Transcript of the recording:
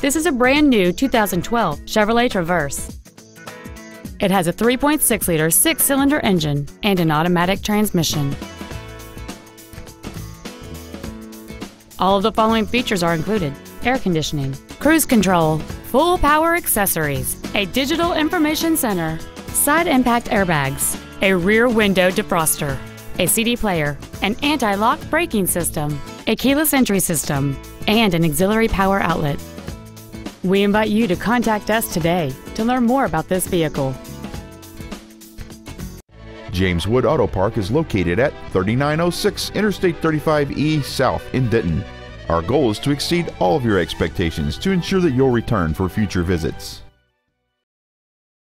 This is a brand new 2012 Chevrolet Traverse. It has a 3.6-liter six-cylinder engine and an automatic transmission. All of the following features are included. Air conditioning, cruise control, full power accessories, a digital information center, side impact airbags, a rear window defroster, a CD player, an anti-lock braking system, a keyless entry system, and an auxiliary power outlet. We invite you to contact us today to learn more about this vehicle. James Wood Auto Park is located at 3906 Interstate 35E South in Denton. Our goal is to exceed all of your expectations to ensure that you'll return for future visits.